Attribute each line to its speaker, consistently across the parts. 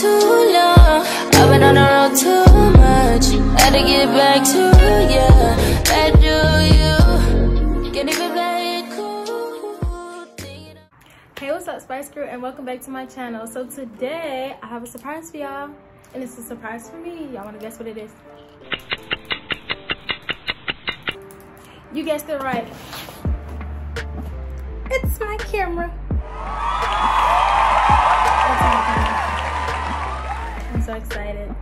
Speaker 1: too long. I've been on the road too much. Had to get back to you. That do you. Can't even play it cool.
Speaker 2: Hey, what's up, Spice Crew, and welcome back to my channel. So today, I have a surprise for y'all, and it's a surprise for me. Y'all wanna guess what it is? You guessed it right. It's my camera. Excited.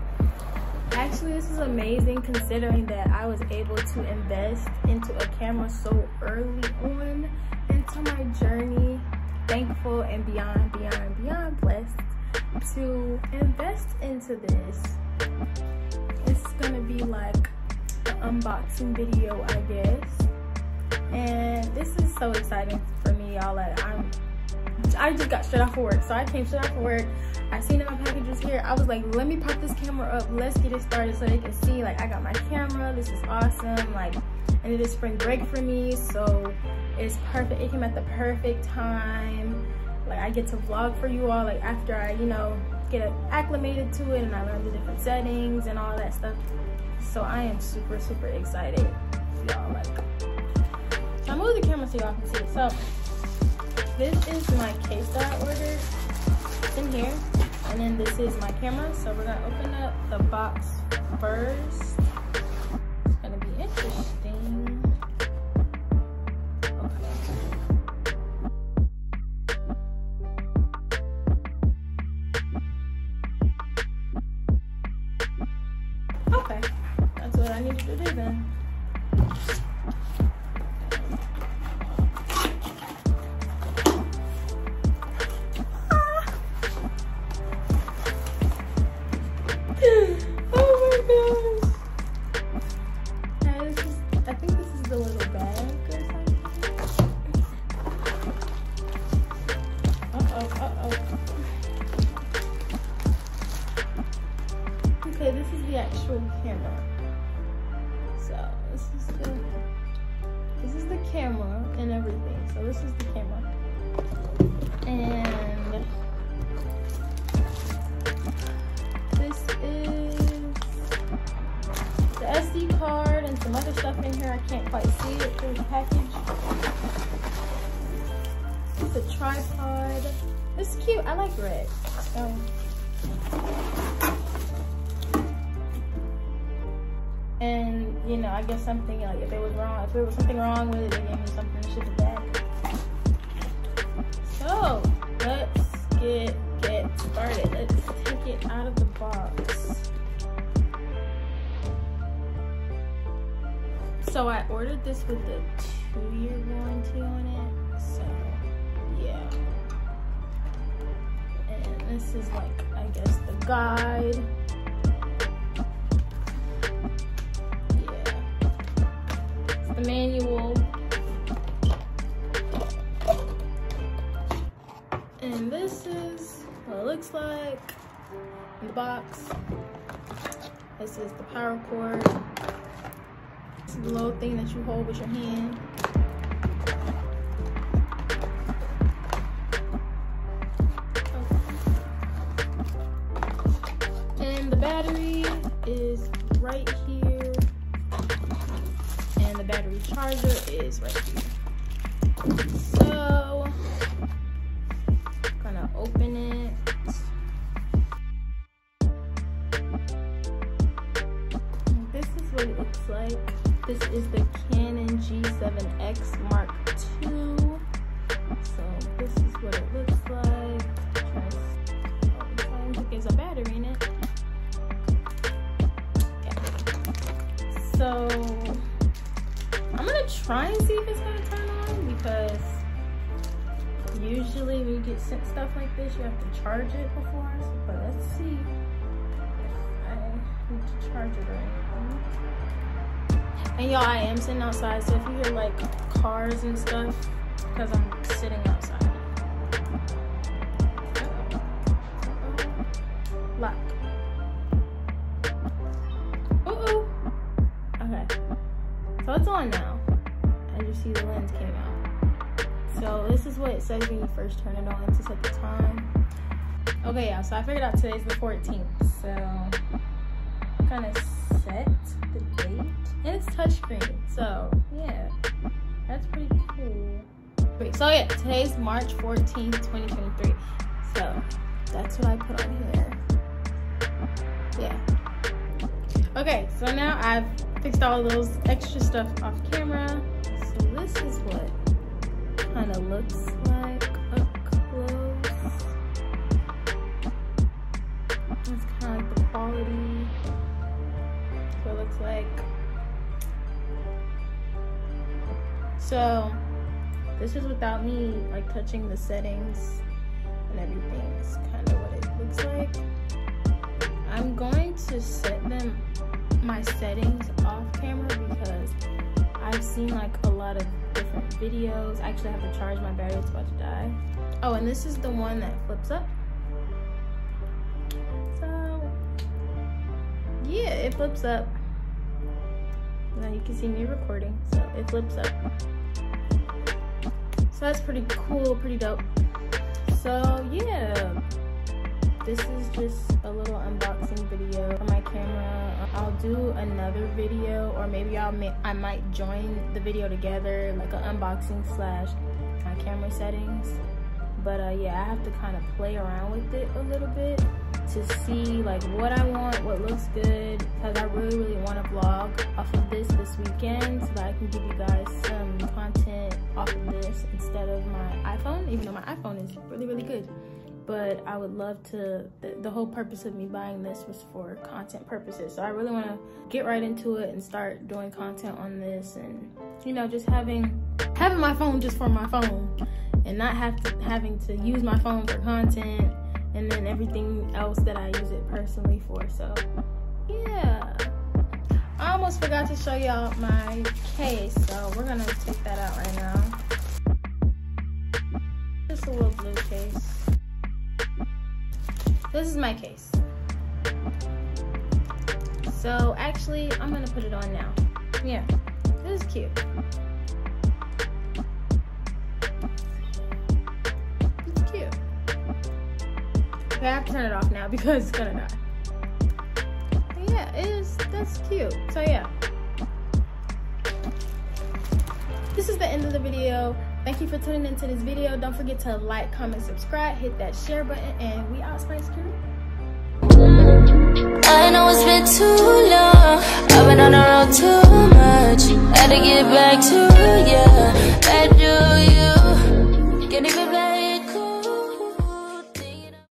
Speaker 2: Actually, this is amazing considering that I was able to invest into a camera so early on into my journey. Thankful and beyond, beyond, beyond blessed to invest into this. It's gonna be like an unboxing video, I guess. And this is so exciting for me, y'all. Like I'm I just got straight off of work. So I came straight off of work. I seen that my package was here. I was like, let me pop this camera up. Let's get it started so they can see like I got my camera. This is awesome. Like, and it is spring break for me. So it's perfect. It came at the perfect time. Like I get to vlog for you all like after I, you know, get acclimated to it and I learn the different settings and all that stuff. So I am super, super excited. Y'all like, so I move the camera so y'all can see it. So this is my case that I ordered. It's in here. And then this is my camera. So we're gonna open up the box first. It's gonna be interesting. Okay. Okay, that's what I needed to do then. Actual camera. So this is the this is the camera and everything. So this is the camera. And this is the SD card and some other stuff in here. I can't quite see it through the package. It's a tripod. It's cute. I like red. So and you know, I guess something like if it was wrong, if there was something wrong with it, they gave me something to ship it back. So let's get get started. Let's take it out of the box. So I ordered this with the two-year warranty on it. So yeah. And this is like I guess the guide. The manual. And this is what it looks like in the box. This is the power cord. This is the little thing that you hold with your hand. And the battery is right here battery charger is right here. So, gonna open it. This is what it looks like. This is the Canon G7X Mark II. So this is what it looks try and see if it's gonna turn on because usually when you get sent stuff like this, you have to charge it before. But let's see if I need to charge it or anything. And y'all, I am sitting outside, so if you hear like cars and stuff, because I'm sitting outside. Lock. Okay. So it's on now. What it says when you first turn it on to set the time. Okay, yeah, so I figured out today's the 14th. So I'm gonna set the date. And it's touchscreen. So yeah, that's pretty cool. Wait, so yeah, today's March 14th, 2023. So that's what I put on here. Yeah. Okay, so now I've fixed all those extra stuff off camera. So this is what kind of looks like up close. It's kind of the quality. So it looks like. So this is without me like touching the settings and everything. It's kind of what it looks like. I'm going to set them my settings off camera because I've seen like a lot of videos. Actually, have to charge my battery, it's about to die. Oh, and this is the one that flips up. So, yeah, it flips up. Now you can see me recording, so it flips up. So that's pretty cool, pretty dope. So yeah, this is just a little unboxing video for my camera. I'll do another video or maybe I'll I might join the video together like an unboxing slash my camera settings. But uh, yeah, I have to kind of play around with it a little bit to see like what I want, what looks good, because I really, really want to vlog off of this this weekend so that I can give you guys some content off of this instead of my iPhone, even though my iPhone is really, really good but I would love to, the, the, whole purpose of me buying this was for content purposes. So I really wanna get right into it and start doing content on this and, you know, just having, having my phone just for my phone and not have to, having to use my phone for content and then everything else that I use it personally for. So yeah. I almost forgot to show y'all my case, so we're gonna take that out right now. Just a little blue case. This is my case. So actually, I'm gonna put it on now. Yeah, this is cute. It's cute. Okay, I have to turn it off now because it's gonna die. But yeah, it is, that's cute. So yeah. This is the end of the video. Thank you for tuning into this video. Don't forget to like, comment, subscribe, hit that share button, and we out Spice Crew.
Speaker 1: I know it's been too long I've been on the road too much Had to get back to you That do you